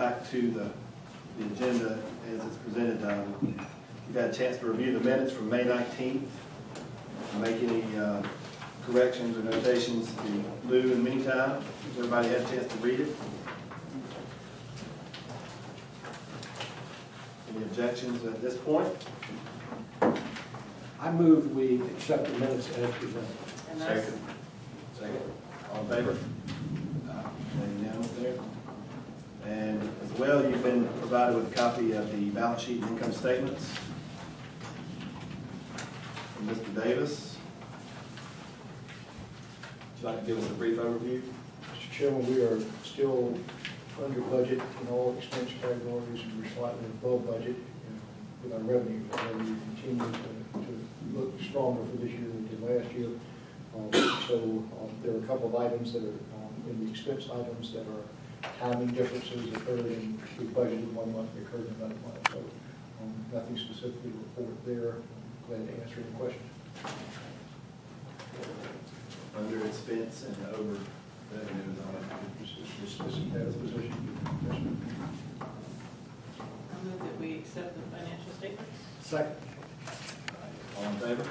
back to the, the agenda as it's presented. Um, You've had a chance to review the minutes from May nineteenth. Make any uh, corrections or notations to Lu in the meantime. Has everybody had a chance to read it? Any objections at this point? I move we accept the minutes as presented. Second. Second. All in favor? Say unanimous there. And as well, you've been provided with a copy of the balance sheet and income statements from Mr. Davis. Would you like to give us a brief overview? Mr. Chairman, we are still under budget in all expense categories, and we're slightly above budget with our revenue. Our revenue continues to, to look stronger for this year than it did last year. Um, So um, there are a couple of items that are um, in the expense items that are timing differences occurred in, we budgeted one month, they occurred in another month. So um, nothing specifically to report there. Glad to answer any questions. Under expense and over revenue is on it. This is, this is that position. Yes, sir. I move that we accept the financial statements. Second. All in favor?